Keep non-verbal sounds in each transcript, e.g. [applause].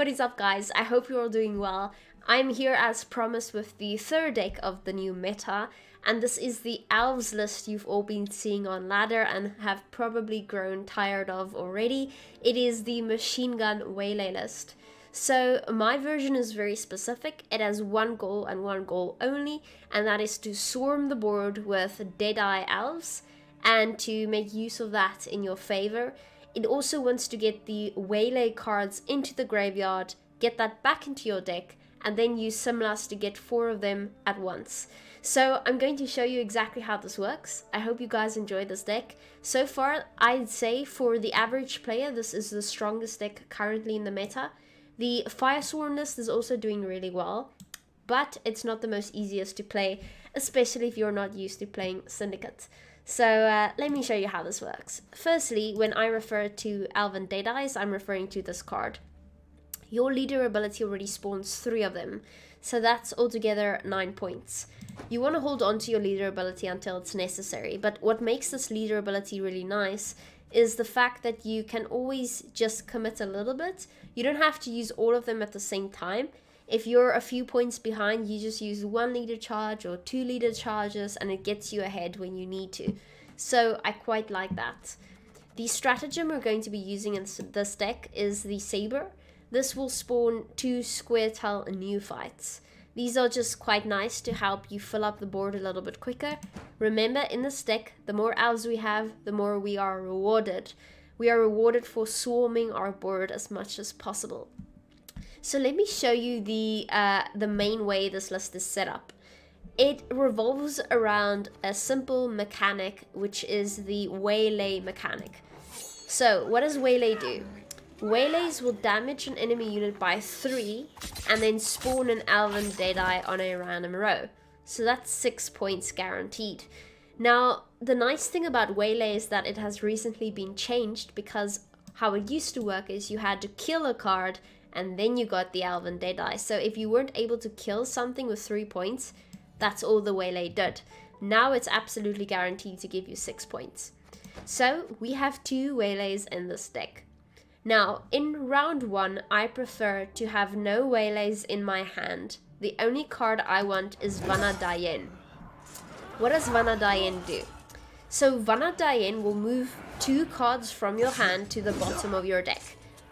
what is up guys, I hope you're all doing well. I'm here as promised with the third deck of the new meta, and this is the Elves list you've all been seeing on ladder and have probably grown tired of already. It is the Machine Gun Waylay list. So my version is very specific. It has one goal and one goal only, and that is to swarm the board with Deadeye Elves and to make use of that in your favor. It also wants to get the Waylay cards into the graveyard, get that back into your deck, and then use Simlas to get four of them at once. So I'm going to show you exactly how this works. I hope you guys enjoy this deck. So far, I'd say for the average player, this is the strongest deck currently in the meta. The Firesworn list is also doing really well, but it's not the most easiest to play, especially if you're not used to playing Syndicate. So uh, let me show you how this works. Firstly, when I refer to Elven Deadeyes, I'm referring to this card. Your leader ability already spawns three of them, so that's altogether nine points. You want to hold on to your leader ability until it's necessary, but what makes this leader ability really nice is the fact that you can always just commit a little bit. You don't have to use all of them at the same time. If you're a few points behind, you just use one leader charge or two leader charges and it gets you ahead when you need to. So I quite like that. The stratagem we're going to be using in this deck is the Saber. This will spawn two Square Tail Neophytes. These are just quite nice to help you fill up the board a little bit quicker. Remember, in this deck, the more elves we have, the more we are rewarded. We are rewarded for swarming our board as much as possible. So let me show you the, uh, the main way this list is set up. It revolves around a simple mechanic, which is the Waylay mechanic. So what does Waylay do? Waylays will damage an enemy unit by 3 and then spawn an Elven Deadeye on a random row. So that's 6 points guaranteed. Now, the nice thing about Waylay is that it has recently been changed because how it used to work is you had to kill a card and then you got the Elven Deadeye. So if you weren't able to kill something with 3 points, that's all the Waylay did. Now it's absolutely guaranteed to give you 6 points. So we have two Waylays in this deck. Now, in round 1, I prefer to have no Waylays in my hand. The only card I want is Vanadain. What does Vanadain do? So Vanadain will move two cards from your hand to the bottom of your deck.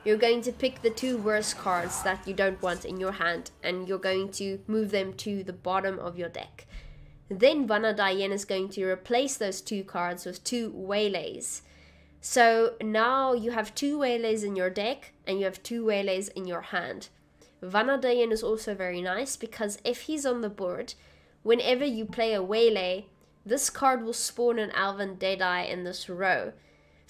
You're going to pick the two worst cards that you don't want in your hand and you're going to move them to the bottom of your deck. Then Vanadain is going to replace those two cards with two Waylays. So now you have two Waylays in your deck and you have two Waylays in your hand. Vanadain is also very nice because if he's on the board, whenever you play a Waylay, this card will spawn an Elven Deadeye in this row.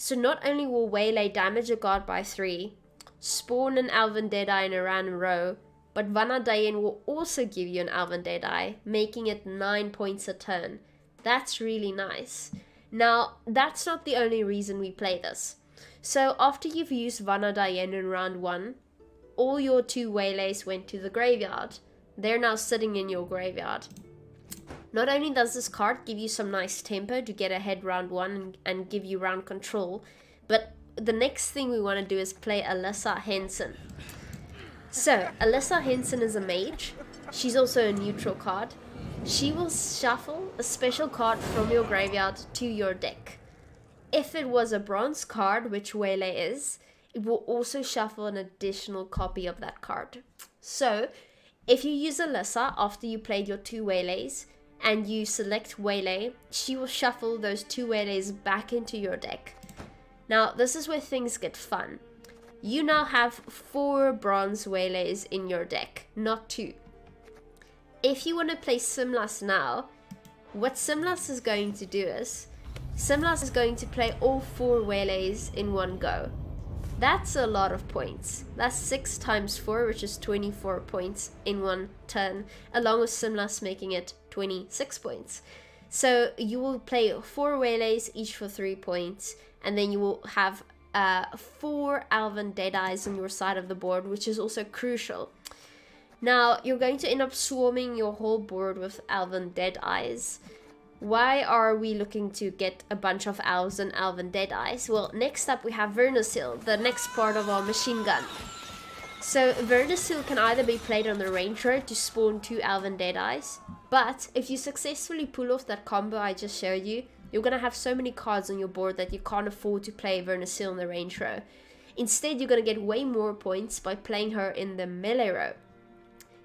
So not only will Waylay damage a guard by 3, spawn an Elven Deadeye in a random row, but Vanadain will also give you an Elven Deadeye, making it 9 points a turn. That's really nice. Now, that's not the only reason we play this. So after you've used Vanadain in round 1, all your two Waylays went to the graveyard. They're now sitting in your graveyard. Not only does this card give you some nice tempo to get ahead round 1 and, and give you round control, but the next thing we want to do is play Alyssa Henson. So, Alyssa Henson is a mage. She's also a neutral card. She will shuffle a special card from your graveyard to your deck. If it was a bronze card, which Waylay is, it will also shuffle an additional copy of that card. So, if you use Alyssa after you played your two Waylays and you select Waylay, she will shuffle those two Waylays back into your deck. Now, this is where things get fun. You now have four bronze Waylays in your deck, not two if you want to play Simlas now, what Simlas is going to do is, Simlas is going to play all four Waylays in one go. That's a lot of points. That's 6 times 4, which is 24 points in one turn, along with Simlas making it 26 points. So you will play 4 Waylays, each for 3 points, and then you will have uh, 4 Elven Deadeyes on your side of the board, which is also crucial. Now, you're going to end up swarming your whole board with Elven Deadeyes. Why are we looking to get a bunch of elves and Elven Deadeyes? Well, next up we have Vernossiel, the next part of our machine gun. So Vernossiel can either be played on the range road to spawn two Elven Deadeyes, but if you successfully pull off that combo I just showed you, you're gonna have so many cards on your board that you can't afford to play Vernossiel in the range row. Instead, you're gonna get way more points by playing her in the melee row.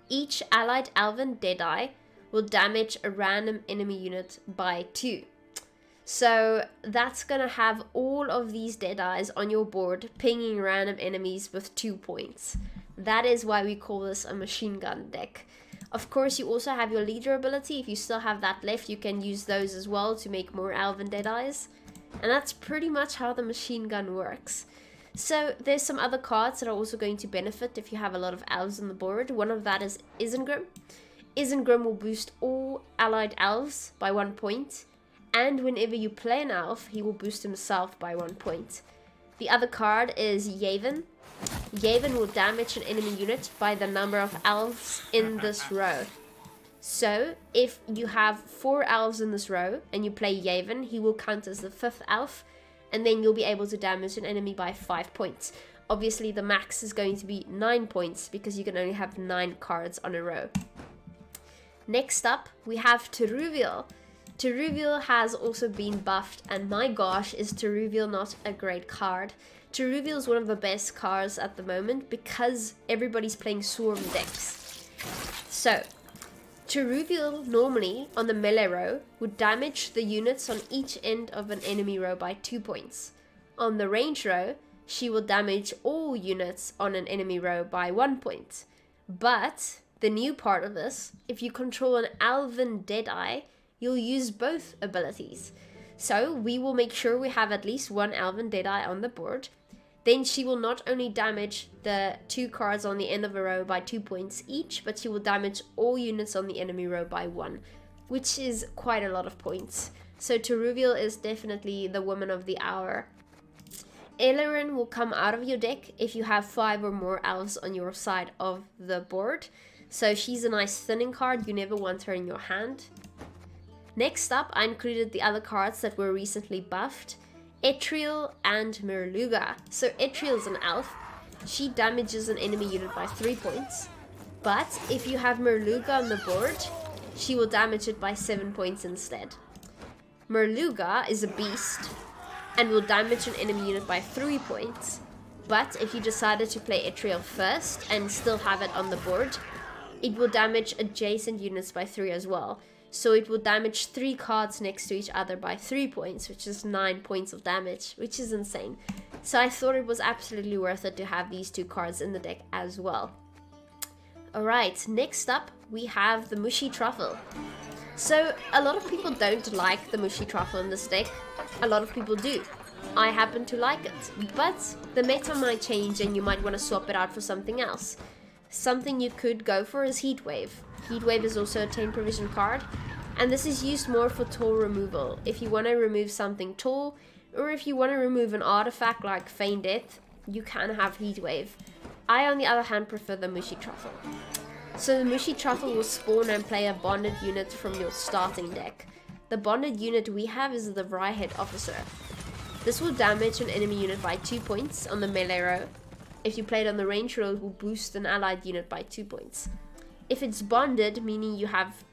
Each allied Elven Deadeye will damage a random enemy unit by 2. So that's gonna have all of these Deadeyes on your board pinging random enemies with 2 points. That is why we call this a machine gun deck. Of course, you also have your leader ability. If you still have that left, you can use those as well to make more Elven Deadeyes. And that's pretty much how the machine gun works. So there's some other cards that are also going to benefit if you have a lot of elves on the board. One of that is Isengrim. Isengrim will boost all allied elves by one point, and whenever you play an elf, he will boost himself by one point. The other card is Yaevinn. Yaevinn will damage an enemy unit by the number of elves in this [laughs] row. So, if you have four elves in this row and you play Yaevinn, he will count as the fifth elf, and then you'll be able to damage an enemy by 5 points. Obviously, the max is going to be 9 points because you can only have 9 cards on a row. Next up, we have Toruviel. Toruviel has also been buffed, and my gosh, is Toruviel not a great card? Toruviel is one of the best cards at the moment because everybody's playing Swarm decks. So, Toruviel normally on the melee row would damage the units on each end of an enemy row by 2 points. On the range row, she will damage all units on an enemy row by 1 point. But, the new part of this, if you control an Elven Deadeye, you'll use both abilities. So, we will make sure we have at least one Elven Deadeye on the board, then she will not only damage the two cards on the end of a row by two points each, but she will damage all units on the enemy row by one, which is quite a lot of points. So Toruviel is definitely the woman of the hour. Aelirenn will come out of your deck if you have five or more elves on your side of the board. So she's a nice thinning card, you never want her in your hand. Next up, I included the other cards that were recently buffed. Etriel and Muirlega. So Etriel is an elf. She damages an enemy unit by 3 points. But if you have Muirlega on the board, she will damage it by 7 points instead. Muirlega is a beast and will damage an enemy unit by 3 points. But if you decided to play Etriel first and still have it on the board, it will damage adjacent units by 3 as well. So it will damage three cards next to each other by three points, which is nine points of damage, which is insane. So I thought it was absolutely worth it to have these two cards in the deck as well. Alright, next up we have the Mushy Truffle. So a lot of people don't like the Mushy Truffle in this deck. A lot of people do. I happen to like it, but the meta might change and you might want to swap it out for something else. Something you could go for is Heatwave. Heatwave is also a 10 provision card, and this is used more for toll removal. If you want to remove something tall, or if you want to remove an artifact like Feign Death, you can have Heatwave. I, on the other hand, prefer the Mushy Truffle. So the Mushy Truffle will spawn and play a bonded unit from your starting deck. The bonded unit we have is the Vrihedd Officer. This will damage an enemy unit by 2 points on the melee row. If you play it on the range row, it will boost an allied unit by 2 points. If it's bonded, meaning you have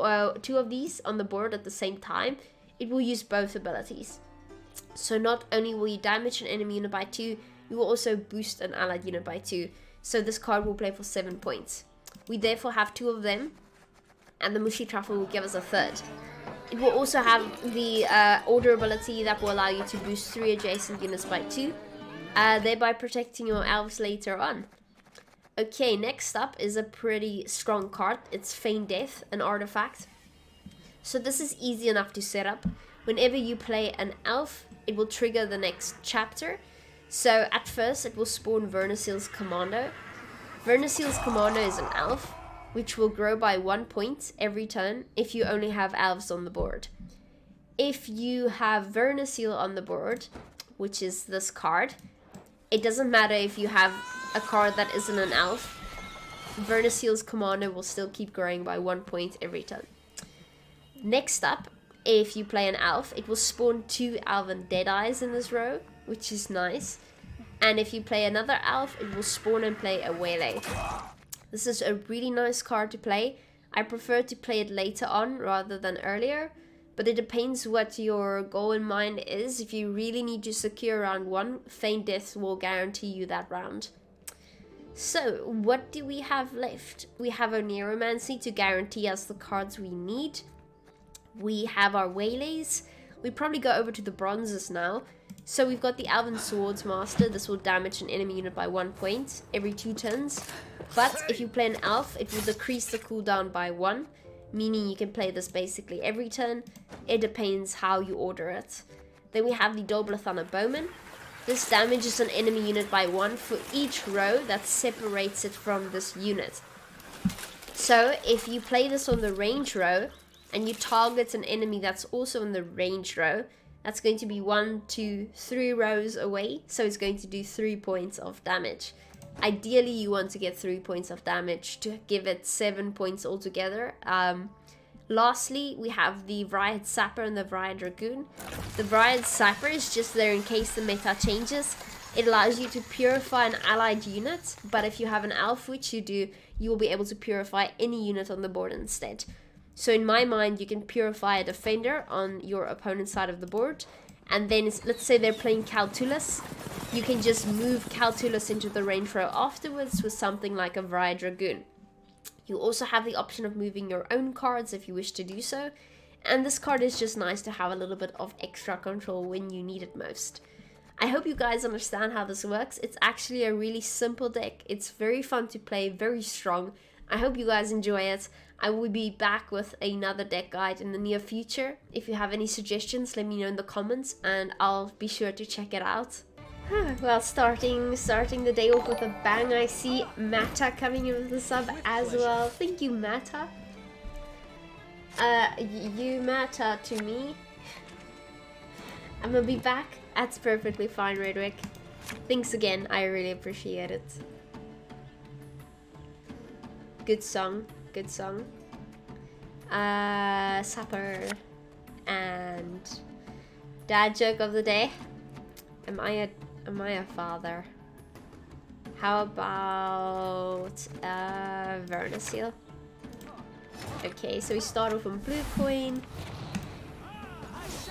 uh, two of these on the board at the same time, it will use both abilities. So not only will you damage an enemy unit by 2, you will also boost an allied unit by 2. So this card will play for 7 points. We therefore have two of them, and the Mushy Truffle will give us a third. It will also have the uh, order ability that will allow you to boost 3 adjacent units by 2, uh, thereby protecting your elves later on. Okay, next up is a pretty strong card. It's Feign Death, an artifact. So this is easy enough to set up. Whenever you play an elf, it will trigger the next chapter. So at first, it will spawn Vernossiel's Commando. Vernossiel's Commando is an elf, which will grow by one point every turn if you only have elves on the board. If you have Vernossiel on the board, which is this card, it doesn't matter if you have a card that isn't an elf, Vernossiel's commander will still keep growing by one point every turn. Next up, if you play an elf, it will spawn two elven deadeyes in this row, which is nice. And if you play another elf, it will spawn and play a waylay. This is a really nice card to play. I prefer to play it later on rather than earlier, but it depends what your goal in mind is. If you really need to secure round one, Feign Death will guarantee you that round. So, what do we have left? We have our Oneiromancy to guarantee us the cards we need. We have our Waylays. We probably go over to the Bronzes now. So we've got the Elven Swords Master. This will damage an enemy unit by one point every two turns. But if you play an elf, it will decrease the cooldown by one, meaning you can play this basically every turn. It depends how you order it. Then we have the Dol Blathanna Bowman. This damages an enemy unit by one for each row that separates it from this unit. So if you play this on the range row and you target an enemy that's also in the range row, that's going to be one, two, three rows away. So it's going to do three points of damage. Ideally, you want to get 3 points of damage to give it 7 points altogether. Um, lastly, we have the Vrihedd Sapper and the Vrihedd Dragoon. The Vrihedd Sapper is just there in case the meta changes. It allows you to purify an allied unit, but if you have an elf, which you do, you will be able to purify any unit on the board instead. So in my mind, you can purify a defender on your opponent's side of the board, and then let's say they're playing Kaltulas, you can just move Kaltulas into the range row afterwards with something like a Vrihedd Dragoon. You also have the option of moving your own cards if you wish to do so, and this card is just nice to have a little bit of extra control when you need it most. I hope you guys understand how this works. It's actually a really simple deck. It's very fun to play, very strong. I hope you guys enjoy it. I will be back with another deck guide in the near future. If you have any suggestions, let me know in the comments and I'll be sure to check it out. [sighs] well, starting starting the day off with a bang, I see Mata coming in with the sub as well. Thank you, Mata. Uh, you matter to me. I'm gonna be back. That's perfectly fine, Redwick. Thanks again, I really appreciate it. Good song good song. Uh, supper and dad joke of the day. Am I a am I a father? How about uh, Vernossiel? Okay, so we start off on blue coin.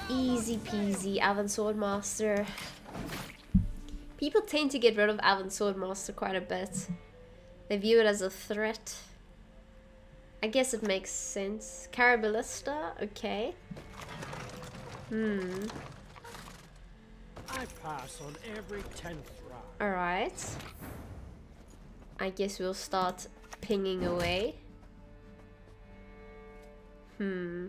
Easy peasy, Elven Swordmaster. People tend to get rid of Elven Swordmaster quite a bit. They view it as a threat. I guess it makes sense. Caraballista, okay. Hmm. I pass on every tenth round. Alright. I guess we'll start pinging away. Hmm.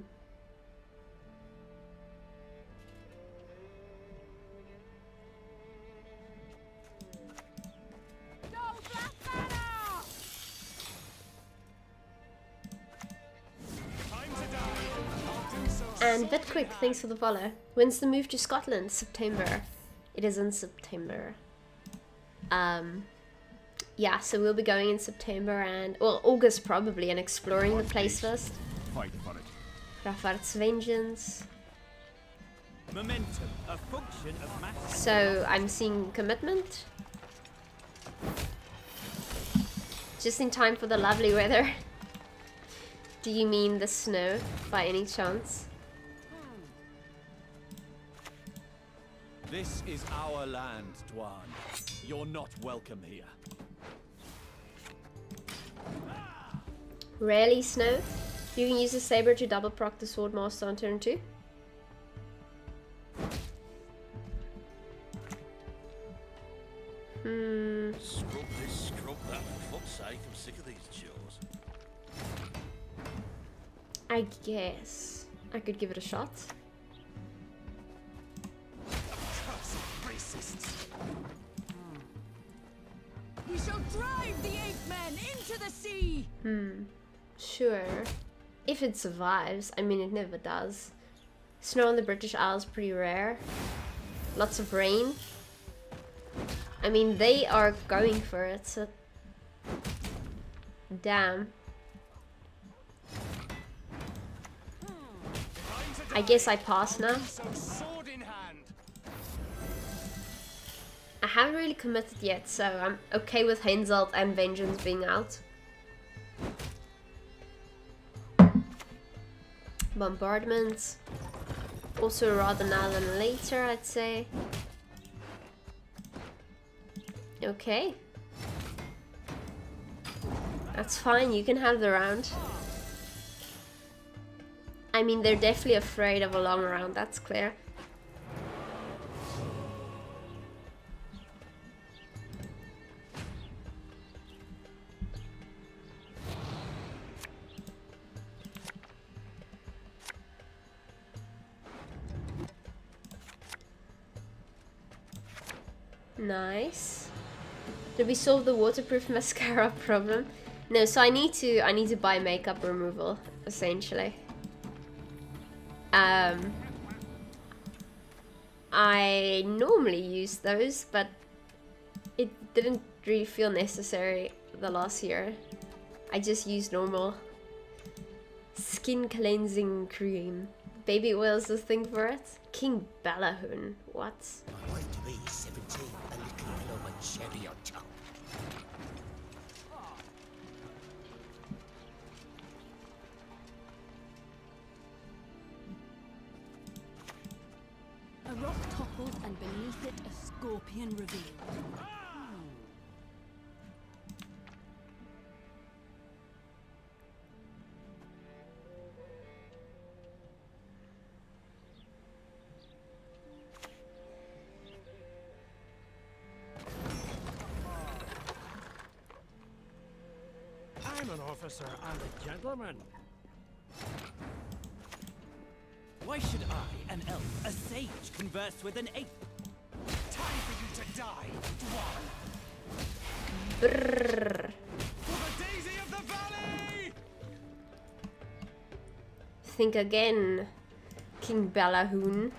And Bitquick, thanks for the follow. When's the move to Scotland? September. It is in September. Um, yeah, so we'll be going in September and, well, August probably, and exploring the place first. Fight for it. Rafart's Vengeance. Momentum, a function of So I'm seeing commitment. Just in time for the lovely weather. [laughs] Do you mean the snow by any chance? This is our land, Dwan. You're not welcome here. Rarely snow. You can use the saber to double proc the swordmaster on turn two. Hmm. Scrub this, scrub that. For fuck's sake, I'm sick of these chores. I guess I could give it a shot. We shall drive the ape men into the sea! Hmm. Sure. If it survives. I mean, it never does. Snow on the British Isles pretty rare. Lots of rain. I mean, they are going for it, so... Damn. I guess I pass now. Haven't really committed yet, so I'm okay with Henselt and Vengeance being out. Bombardment. Also rather now than later, I'd say. Okay. That's fine, you can have the round. I mean, they're definitely afraid of a long round, that's clear. Nice. Did we solve the waterproof [laughs] mascara problem? No, so I need to I need to buy makeup removal, essentially. Um I normally use those, but it didn't really feel necessary the last year. I just used normal skin cleansing cream. Baby oil's the thing for it. King Balahoon. What? A rock toppled and beneath it a scorpion revealed. And a gentleman. Why should I, an elf, a sage, converse with an ape? Time for you to die, Dwan! Brrr. Think again, King Balahun.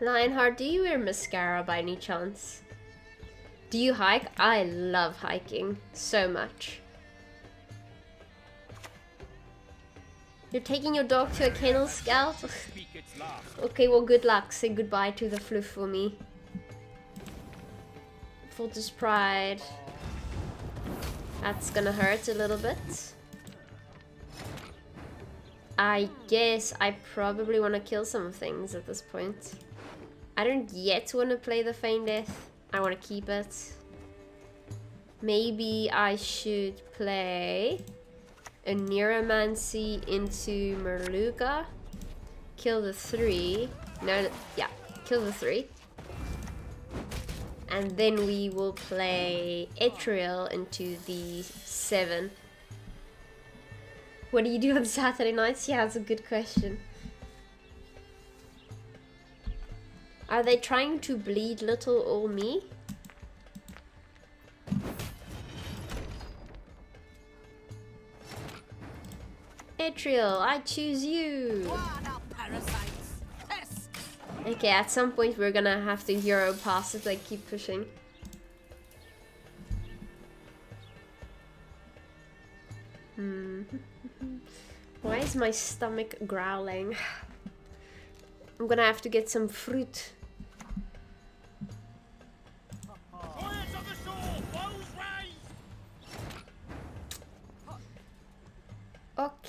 Lionheart, do you wear mascara by any chance? Do you hike? I love hiking so much. You're taking your dog to a kennel scout? Okay, well, good luck. Say goodbye to the fluff for me. Fortis Pride. That's gonna hurt a little bit. I guess I probably want to kill some things at this point. I don't yet want to play the Feign Death. I want to keep it. Maybe I should play a Oneiromancy into Muirlega. Kill the three. No, yeah, kill the three. And then we will play Etriel into the seven. What do you do on Saturday nights? Yeah, that's a good question. Are they trying to bleed little or me? Etriel, I choose you! Okay, at some point we're gonna have to hero pass if they keep pushing. Hmm. [laughs] Why is my stomach growling? [sighs] I'm gonna have to get some fruit.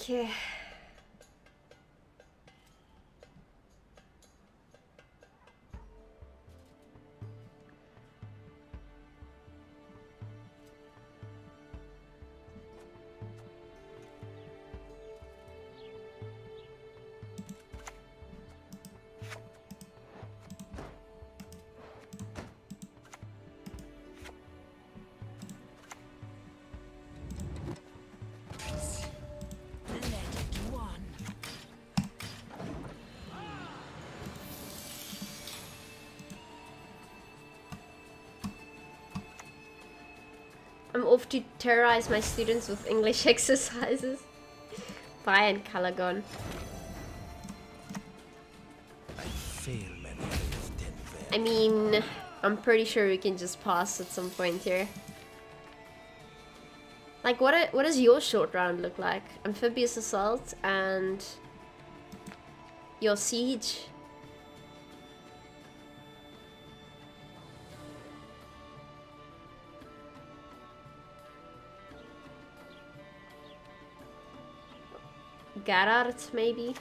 Okay. I'm off to terrorize my students with English [laughs] exercises. Bye and Calagon. I mean, I'm pretty sure we can just pass at some point here. Like, what what does your short round look like? Amphibious Assault and your Siege. Gerard, maybe?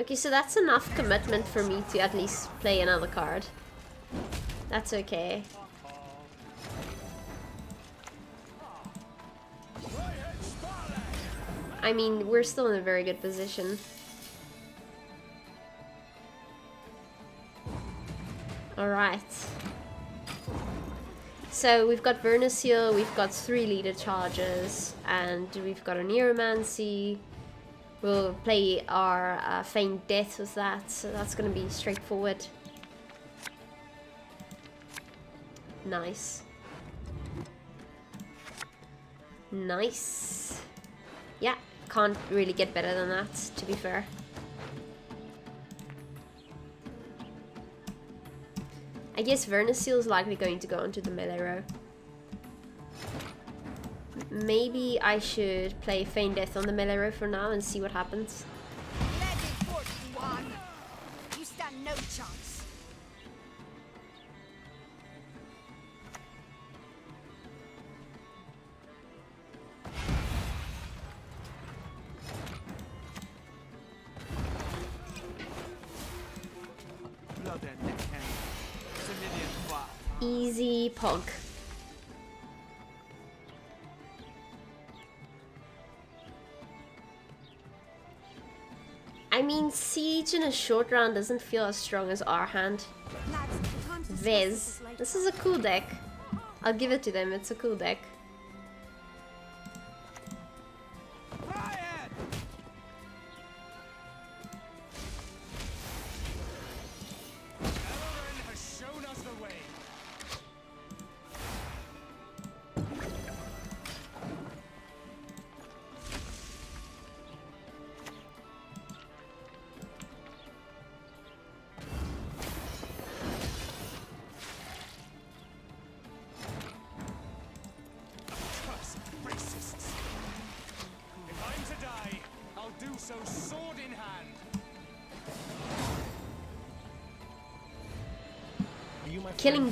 Okay, so that's enough commitment for me to at least play another card. That's okay. I mean, we're still in a very good position. Alright. So we've got Vernossiel, we've got three leader charges, and we've got a Oneiromancy. We'll play our uh, Death with that, so that's going to be straightforward. Nice. Nice. Yeah, can't really get better than that, to be fair. I guess Vernossiel is likely going to go into the melee row. Maybe I should play Feign Death on the melee row for now and see what happens. You stand no chance. Blood mean, Siege in a short round doesn't feel as strong as our hand. Lads, we can't discuss Viz. This is a cool deck. I'll give it to them, it's a cool deck.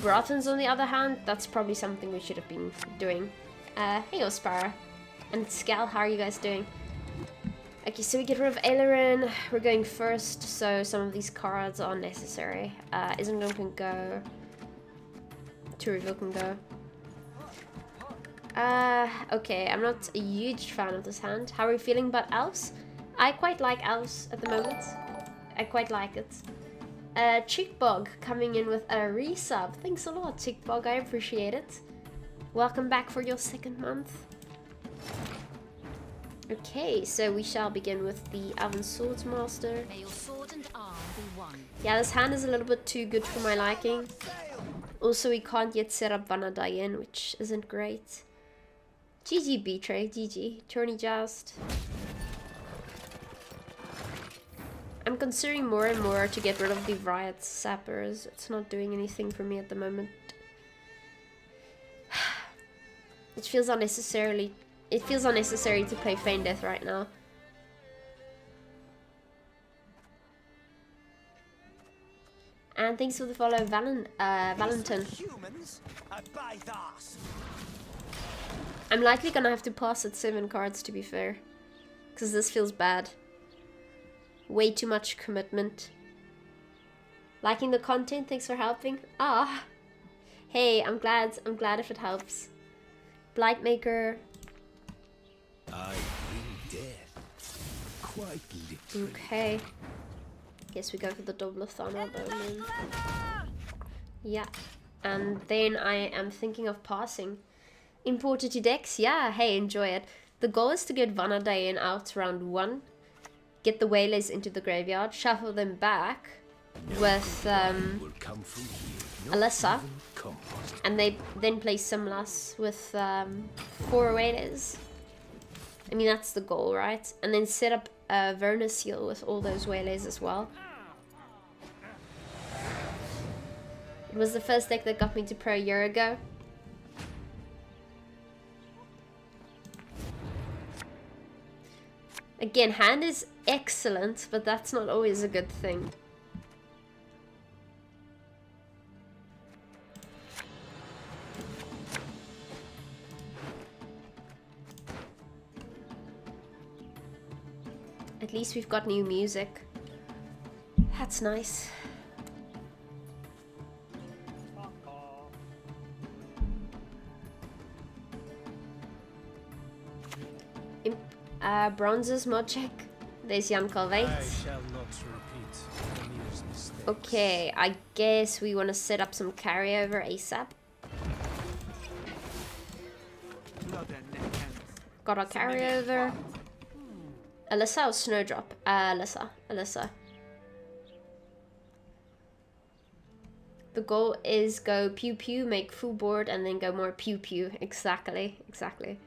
Killing on the other hand, that's probably something we should have been doing. Uh, hey Ospara. And Skal, how are you guys doing? Okay, so we get rid of Aelirenn. We're going first, so some of these cards are necessary. Uh, Isengrim can go. Toruviel can go. Uh, okay, I'm not a huge fan of this hand. How are we feeling about Elves? I quite like Elves at the moment. I quite like it. Uh, Chickbog coming in with a resub. Thanks a lot, Chickbog. I appreciate it. Welcome back for your second month. Okay, so we shall begin with the Elven Swordsmaster. May your sword and arm be one. Yeah, this hand is a little bit too good for my liking. Also, we can't yet set up Vanadain, which isn't great. GG Betray, GG. Tourney Joust. I'm considering more and more to get rid of the Riot Sappers. It's not doing anything for me at the moment. [sighs] It feels unnecessarily... It feels unnecessary to play Feign Death right now. And thanks for the follow, Valen uh, Valentin. Humans are badass. I'm likely gonna have to pass at 7 cards to be fair. Because this feels bad. Way too much commitment. Liking the content, thanks for helping. Ah. Hey, I'm glad, I'm glad if it helps. Blightmaker. I bring death. Quite literally. Okay. Guess we go for the double of Bowman. Yeah. And then I am thinking of passing. Imported to decks? Yeah, hey, enjoy it. The goal is to get Vanadain out round one, get the Waylays into the graveyard, shuffle them back with um. Alyssa, and they then play Simlas with um, four Waylays. I mean, that's the goal, right? And then set up a Vernossiel with all those Waylays as well. It was the first deck that got me to pro a year ago. Again, hand is excellent, but that's not always a good thing. At least we've got new music. That's nice. Uh, bronzes mod check. There's Jan I shall not repeat Okay, I guess we want to set up some carryover ASAP. Got our carryover. Alyssa or Snowdrop? Uh, Alyssa. Alyssa. The goal is go pew pew, make full board, and then go more pew pew. Exactly, exactly.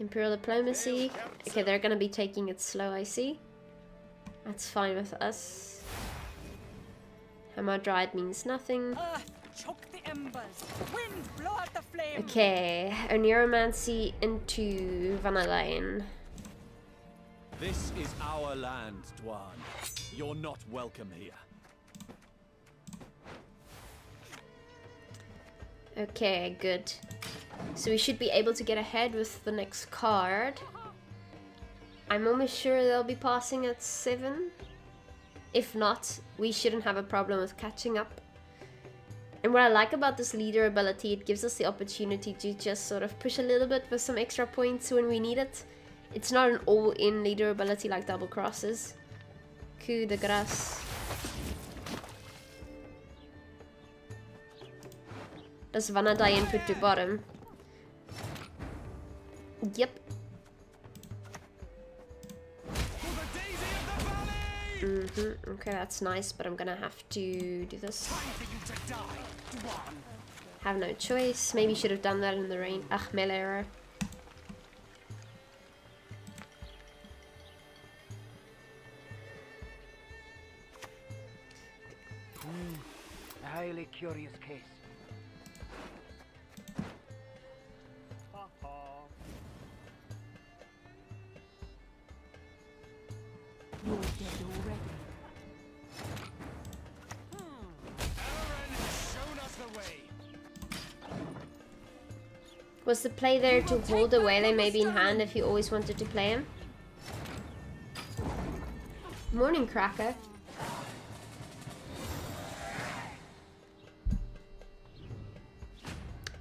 Imperial diplomacy. Okay, they're gonna be taking it slow, I see. That's fine with us. Hamadryad means nothing. Earth, choke the embers. Wind, blow out. Okay, Oneiromancy into Vanadain. This is our land, Dwan. You're not welcome here. Okay, good. So we should be able to get ahead with the next card. I'm almost sure they'll be passing at 7. If not, we shouldn't have a problem with catching up. And what I like about this leader ability, it gives us the opportunity to just sort of push a little bit with some extra points when we need it. It's not an all-in leader ability like double crosses. Coup de grace. Does Vanadain put to bottom? Yep. Valley! Mm-hmm. Okay, that's nice, but I'm gonna have to do this. Die. Have no choice. Maybe should have done that in the rain. Ugh, melee. A highly curious case. Was the play there to hold the Waylay maybe in hand if you always wanted to play him? Morning, Cracker.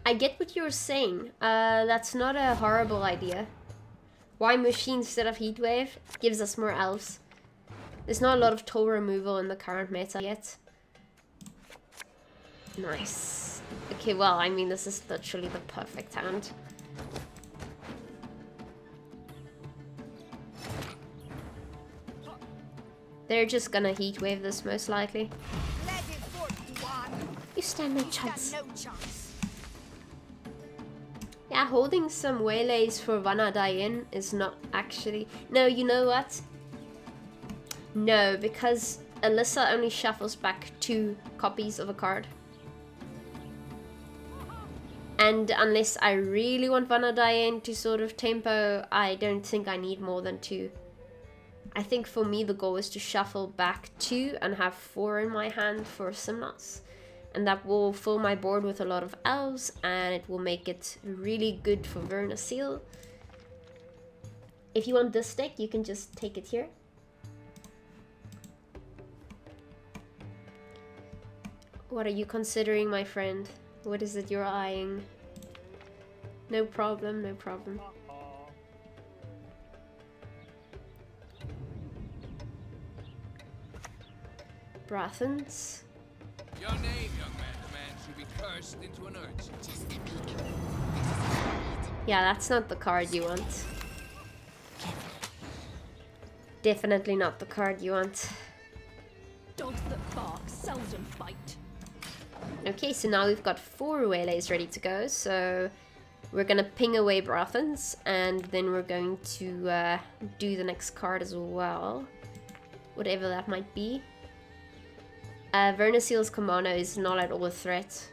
I get what you're saying. Uh, that's not a horrible idea. Why machine instead of Heatwave? Gives us more elves. There's not a lot of toll removal in the current meta yet. Nice. Okay, well, I mean, this is literally the perfect hand. They're just gonna heat wave this most likely. Let it forth, Dwan. You stand no chance. no chance. Yeah, holding some waylays for Vanadain is not actually... No, you know what? No, because Alyssa only shuffles back two copies of a card. And unless I really want Vanadain to sort of tempo, I don't think I need more than two. I think for me the goal is to shuffle back two and have four in my hand for Simlas. And that will fill my board with a lot of elves and it will make it really good for Vernossiel. If you want this deck, you can just take it here. What are you considering, my friend? What is it you're eyeing? No problem, no problem. Brathens. Your name, young man, man should be cursed into an urchin. Yeah, that's not the card you want. Definitely not the card you want. Dogs that bark seldom bite. Okay, so now we've got four waylays ready to go, so we're gonna ping away Brothens, and then we're going to uh, do the next card as well. Whatever that might be. Uh, Commando is not at all a threat.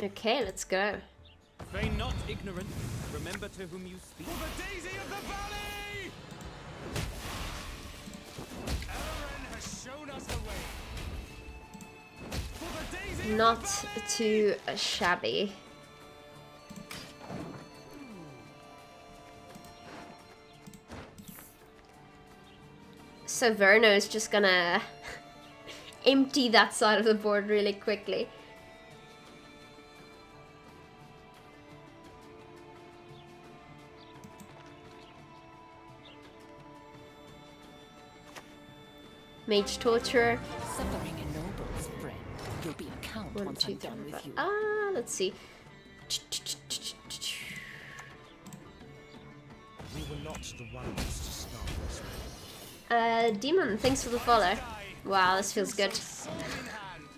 Okay, let's go. Feign not ignorant. Remember to whom you speak. For the Daisy of the Valley! Has shown us the way. For the Daisy Not too shabby. So Verno is just gonna [laughs] empty that side of the board really quickly. Mage Torturer. Suffering ennobles, friend. You'll be a count One, once two, I'm done with you. Ah, let's see. We were not the ones to start this. Uh, Demon, thanks for the follow. Wow, this feels good. Sword in hand.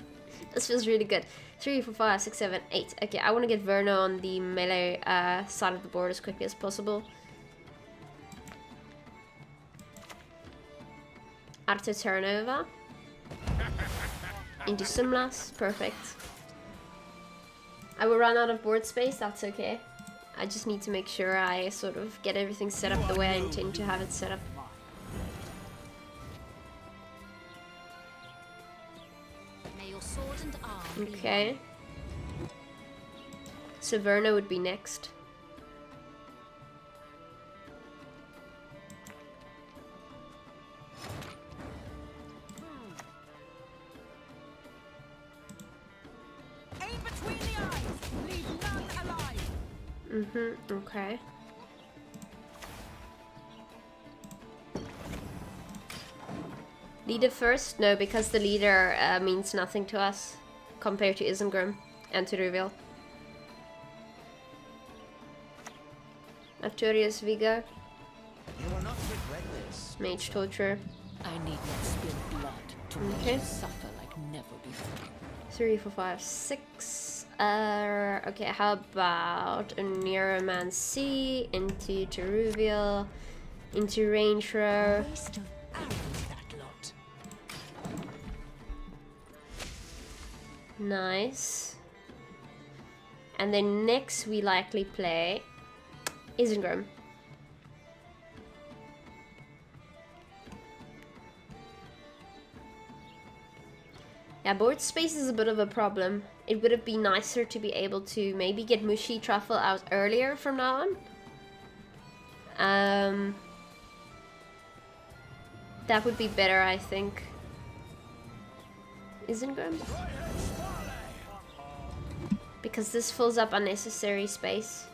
This feels really good. Three, four, five, six, seven, eight. Okay, I want to get Verno on the melee uh, side of the board as quickly as possible. Arte Terranova. Into Simlas. Perfect. I will run out of board space, that's okay. I just need to make sure I sort of get everything set up the way I intend to have it set up. May your sword and arm be Okay. So Verna would be next. Mm-hmm, okay. Leader first? No, because the leader uh, means nothing to us compared to Isengrim and to Reveal. Arturius Vigo, You will not regret this. Mage Torture. I need not spill blood to Okay. suffer like never before. Three, four, five, six. Uh, okay, how about a Oneiromancy into Toruviel, into Range Row. Waste of arrows, that lot. Nice. And then next we likely play Isengrim. Yeah, board space is a bit of a problem. It would have been nicer to be able to maybe get Mushy Truffle out earlier from now on. Um, that would be better, I think. isn't? Because this fills up unnecessary space.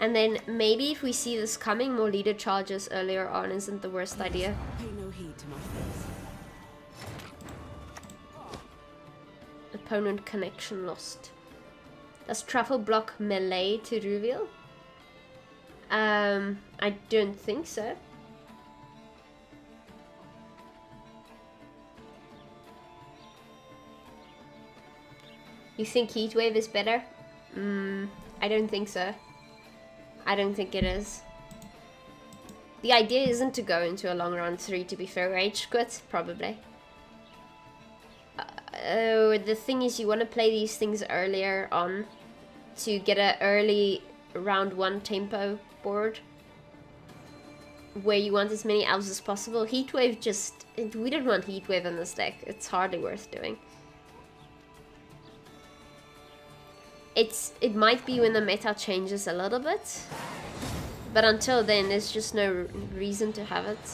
And then maybe if we see this coming, more leader charges earlier on isn't the worst idea. Pay no heed to my face. Opponent connection lost. Does Truffle block melee to reveal? Um, I don't think so. You think Heatwave is better? Mm, I don't think so. I don't think it is. The idea isn't to go into a long round 3 to be fair, Rage quit, probably. Uh, oh, the thing is, you want to play these things earlier on to get a early round one tempo board where you want as many elves as possible. Heatwave just we don't want Heatwave in this deck. It's hardly worth doing. It's it might be when the meta changes a little bit, but until then, there's just no reason to have it.